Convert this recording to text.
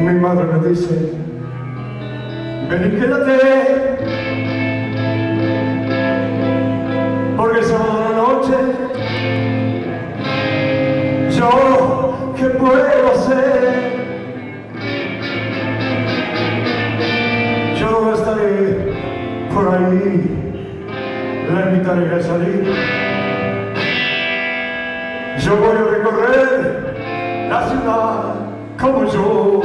mi madre me dice, ven y quédate, porque el sábado de noche, yo, ¿qué puedo hacer? Yo no estaré por ahí, la invitaré a salir. Yo voy a recorrer la ciudad 扣住